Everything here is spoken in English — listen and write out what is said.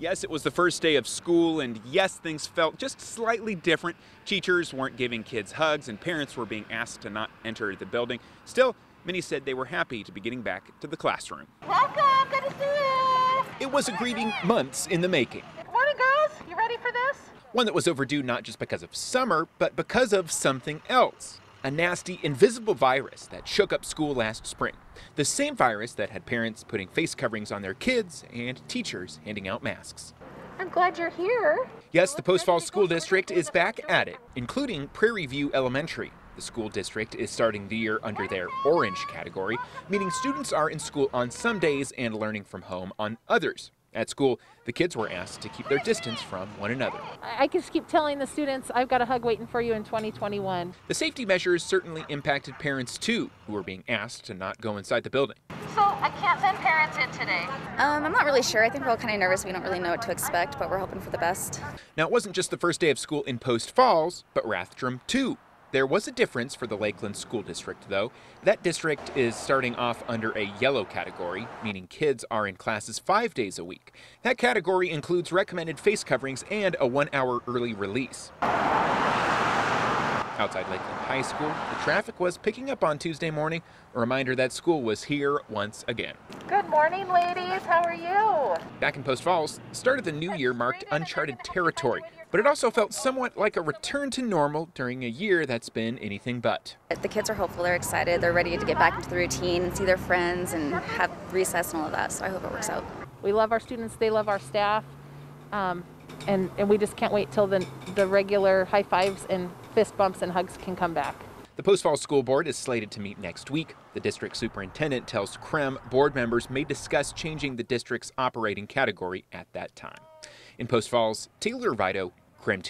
Yes, it was the first day of school, and yes, things felt just slightly different. Teachers weren't giving kids hugs, and parents were being asked to not enter the building. Still, many said they were happy to be getting back to the classroom. Welcome, good to see you. It was a greeting months in the making. Morning, girls. You ready for this? One that was overdue not just because of summer, but because of something else a nasty, invisible virus that shook up school last spring. The same virus that had parents putting face coverings on their kids and teachers handing out masks. I'm glad you're here. Yes, the Post Falls School District is back at it, including Prairie View Elementary. The school district is starting the year under their orange category, meaning students are in school on some days and learning from home on others. At school, the kids were asked to keep their distance from one another. I just keep telling the students, I've got a hug waiting for you in 2021. The safety measures certainly impacted parents too, who were being asked to not go inside the building. So I can't send parents in today. Um, I'm not really sure. I think we're all kind of nervous. We don't really know what to expect, but we're hoping for the best. Now, it wasn't just the first day of school in Post Falls, but Rathdrum too. There was a difference for the Lakeland School District, though. That district is starting off under a yellow category, meaning kids are in classes five days a week. That category includes recommended face coverings and a one hour early release. Outside Lakeland High School, the traffic was picking up on Tuesday morning, a reminder that school was here once again. Good morning, ladies. How are you? Back in Post Falls, the start of the new year marked uncharted territory, but it also felt somewhat like a return to normal during a year that's been anything but. The kids are hopeful, they're excited, they're ready to get back into the routine and see their friends and have recess and all of that, so I hope it works out. We love our students, they love our staff, um, and, and we just can't wait till the, the regular high fives and fist bumps and hugs can come back. The Post Falls School Board is slated to meet next week. The district superintendent tells KREM board members may discuss changing the district's operating category at that time. In Post Falls, Taylor Viydo, KREM